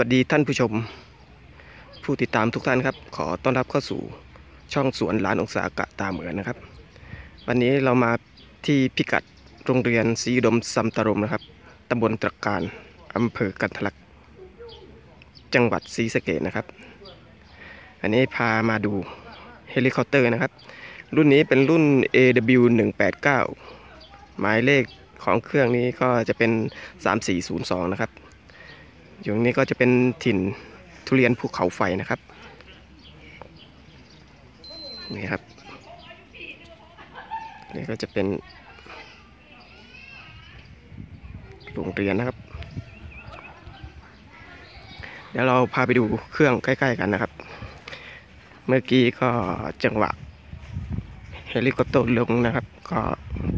สวัสดีท่านผู้ชม ผู้ติดตามทุกท่านครับ ขอต้อนรับเข้าสู่ช่องสวนลานองศากะตาเหมือนนะครับ วันนี้เรามาที่พิกัดโรงเรียนศรีดมซัมตารมนะครับตำบลตระกาจอำเภอกันทรลักษ์ จังหวัดศรีสะเกษนะครับ อันนี้พามาดูเฮลิคอปเตอร์นะครับ รุ่นนี้เป็นรุ่น AW 189 หมายเลขของเครื่องนี้ก็จะเป็น 3402 นะครับ อยู่ตรงนี้ก็จะเป็นถิ่นทุเรียนภูเขาไฟนะครับ นี่ครับ นี่ก็จะเป็นโรงเรียนนะครับ เดี๋ยวเราพาไปดูเครื่องใกล้ ๆ กันนะครับ เมื่อกี้ก็จังหวะเฮลิคอปเตอร์ลงนะครับ ก็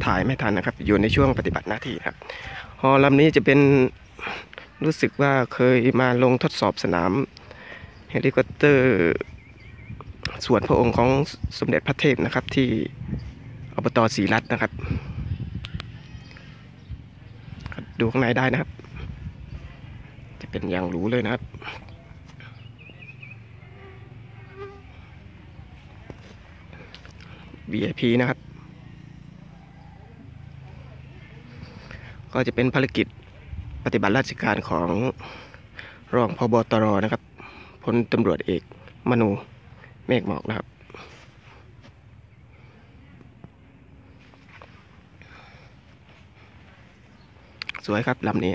ถ่ายไม่ทันนะครับ อยู่ในช่วงปฏิบัติหน้าที่ครับฮ.ลำนี้จะเป็น รู้สึกว่าเคยมาลงทดสอบสนามเฮลิคอปเตอร์ส่วนพระองค์ของสมเด็จพระเทพนะครับ ที่อบต.ศรีรัตนะนะครับ ดูข้างในได้นะครับ จะเป็นอย่างหรูเลยนะครับ VIP นะครับ ก็จะเป็นภารกิจ ปฏิบัติราชการของรองพบตรนะครับพลตำรวจเอกมนูเมฆหมอกนะครับ สวยครับลำนี้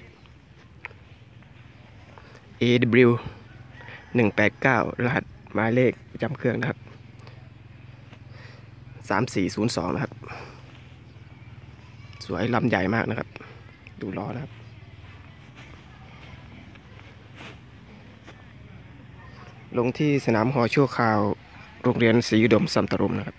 AW 189 รหัสหมายเลขประจำเครื่องนะครับ 3402 นะครับ สวยลำใหญ่มากนะครับ ดูล้อนะครับ ลงที่สนามหอชั่วคราวโรงเรียนศรีอุดมสัมตรมนะครับ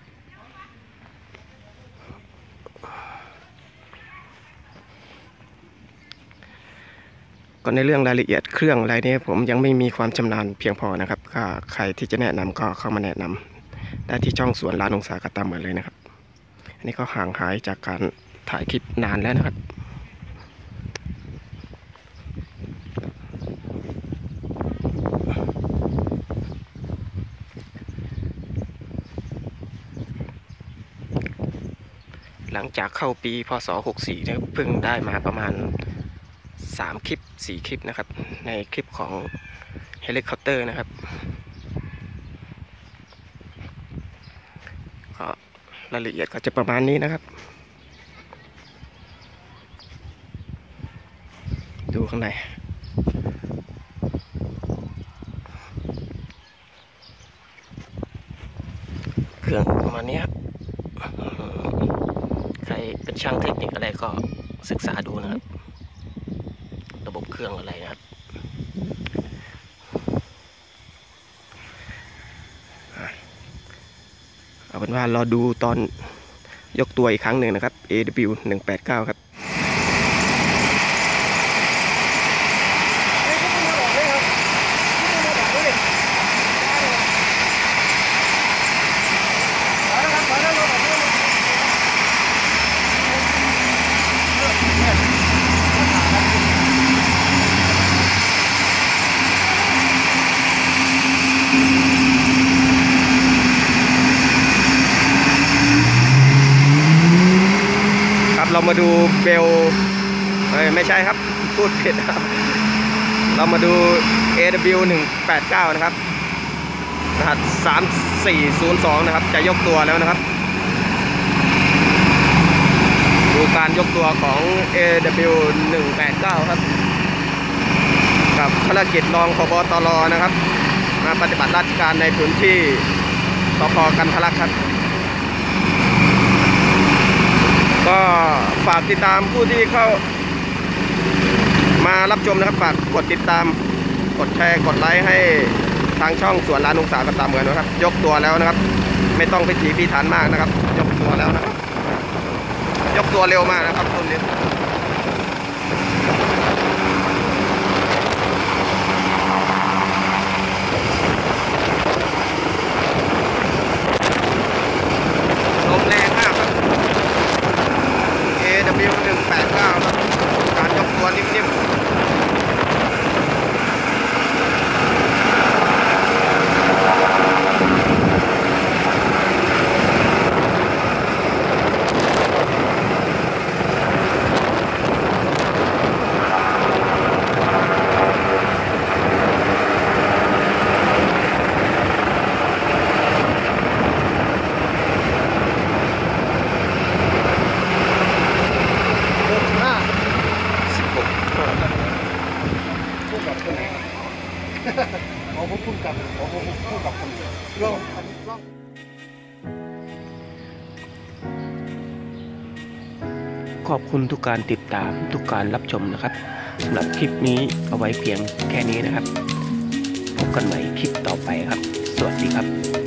ก็ในเรื่องรายละเอียดเครื่องอะไรนี้ผมยังไม่มีความชำนาญเพียงพอนะครับก็ใครที่จะแนะนำก็เข้ามาแนะนำได้ที่ช่องสวนลานองศากระตามเหมือนเลยนะครับ อันนี้ก็ห่างหายจากการถ่ายคลิปนานแล้วนะครับ หลังจากเข้าปีพศ 64นะครับเพิ่งได้มาประมาณ 3 คลิป 4 คลิปนะครับ ในคลิปของเฮลิคอปเตอร์นะครับก็รายละเอียดก็จะประมาณนี้นะครับ ดูข้างในเครื่องประมาณนี้ครับ ช่างเทคนิคอะไรก็ศึกษาดูนะครับ ระบบเครื่องอะไรนะครับเอาเป็นว่ารอดูตอนยกตัวอีกครั้งหนึ่งนะครับ AW 189 ครับ ครับ เรามาดูเบลเไม่ใช่ครับ พูดผิดครับ เรามาดู AW 189นะครับ รหัส 3402 นะครับ จะยกตัวแล้วนะครับ ดูการยกตัวของ AW 189ครับ กับภารกิจรองพบตรนะครับ มาปฏิบัติราชการในพื้นที่สพกันทลักครับ ก็ฝากติดตามผู้ที่เข้า มารับชมนะครับฝากกดติดตาม กดแชร์กดไลค์ให้ทางช่องสวนร้านองศากันตามเหมือนนะครับ ยกตัวแล้วนะครับ ไม่ต้องไปถีพิถันมากนะครับ ยกตัวแล้วนะครับยกตัวเร็วมากนะครับคนนี้ ขอผมพูกับขอผมพูกับคนลองลองขอบคุณทุกการติดตามทุกการรับชมนะครับสำหรับคลิปนี้เอาไว้เพียงแค่นี้นะครับ พบกันใหม่คลิปต่อไปครับ สวัสดีครับ